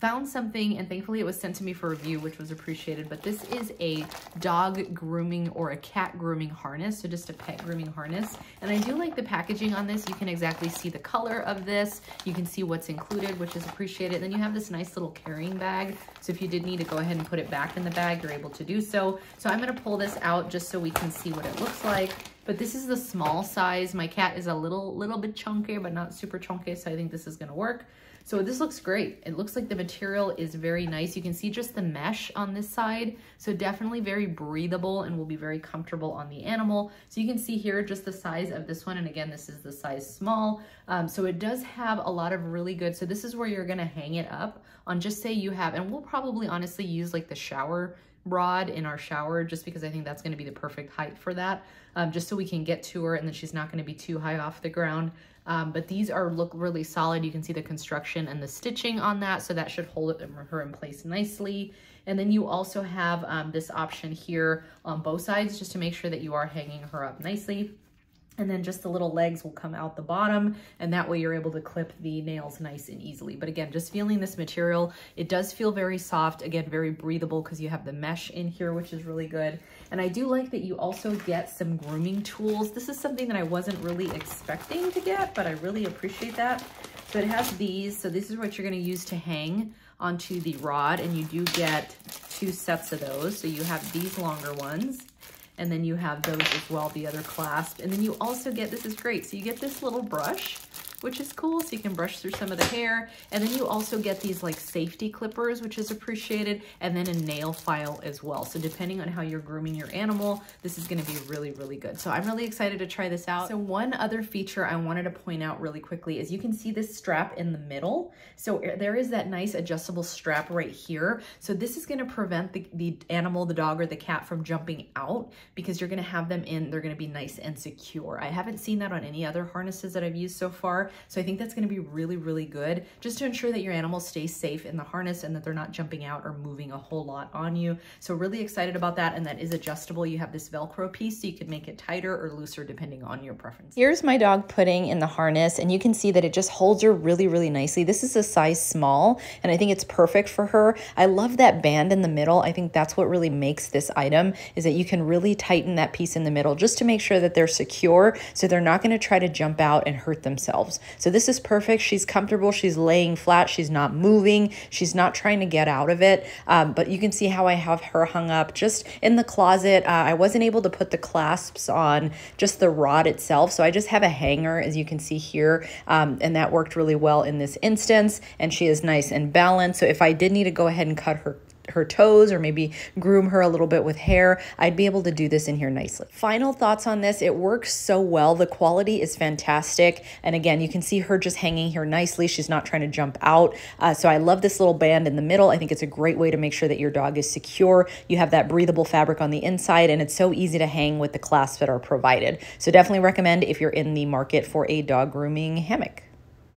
found something and thankfully it was sent to me for review, which was appreciated, but this is a dog grooming or a cat grooming harness. So just a pet grooming harness. And I do like the packaging on this. You can exactly see the color of this. You can see what's included, which is appreciated. Then you have this nice little carrying bag. So if you did need to go ahead and put it back in the bag, you're able to do so. So I'm gonna pull this out just so we can see what it looks like. But this is the small size. My cat is a little, little bit chunky, but not super chunky. So I think this is gonna work. So this looks great. It looks like the material is very nice. You can see just the mesh on this side. So definitely very breathable and will be very comfortable on the animal. So you can see here just the size of this one. And again, this is the size small. Um, so it does have a lot of really good, so this is where you're gonna hang it up on just say you have, and we'll probably honestly use like the shower rod in our shower just because I think that's going to be the perfect height for that um, just so we can get to her and then she's not going to be too high off the ground um, but these are look really solid. You can see the construction and the stitching on that. So that should hold her in place nicely. And then you also have um, this option here on both sides just to make sure that you are hanging her up nicely. And then just the little legs will come out the bottom and that way you're able to clip the nails nice and easily. But again, just feeling this material, it does feel very soft, again, very breathable because you have the mesh in here, which is really good. And I do like that you also get some grooming tools. This is something that I wasn't really expecting to get, but I really appreciate that. So it has these, so this is what you're gonna use to hang onto the rod and you do get two sets of those. So you have these longer ones and then you have those as well, the other clasp. And then you also get, this is great, so you get this little brush which is cool. So you can brush through some of the hair. And then you also get these like safety clippers, which is appreciated. And then a nail file as well. So depending on how you're grooming your animal, this is gonna be really, really good. So I'm really excited to try this out. So one other feature I wanted to point out really quickly is you can see this strap in the middle. So er, there is that nice adjustable strap right here. So this is gonna prevent the, the animal, the dog or the cat from jumping out because you're gonna have them in, they're gonna be nice and secure. I haven't seen that on any other harnesses that I've used so far. So I think that's gonna be really, really good just to ensure that your animals stay safe in the harness and that they're not jumping out or moving a whole lot on you. So really excited about that. And that is adjustable. You have this Velcro piece so you can make it tighter or looser depending on your preference. Here's my dog Pudding in the harness and you can see that it just holds her really, really nicely. This is a size small and I think it's perfect for her. I love that band in the middle. I think that's what really makes this item is that you can really tighten that piece in the middle just to make sure that they're secure so they're not gonna try to jump out and hurt So this is perfect. She's comfortable. She's laying flat. She's not moving. She's not trying to get out of it. Um, but you can see how I have her hung up just in the closet. Uh, I wasn't able to put the clasps on just the rod itself. So I just have a hanger, as you can see here. Um, and that worked really well in this instance. And she is nice and balanced. So if I did need to go ahead and cut her her toes or maybe groom her a little bit with hair, I'd be able to do this in here nicely. Final thoughts on this. It works so well. The quality is fantastic. And again, you can see her just hanging here nicely. She's not trying to jump out. Uh, so I love this little band in the middle. I think it's a great way to make sure that your dog is secure. You have that breathable fabric on the inside and it's so easy to hang with the clasps that are provided. So definitely recommend if you're in the market for a dog grooming hammock.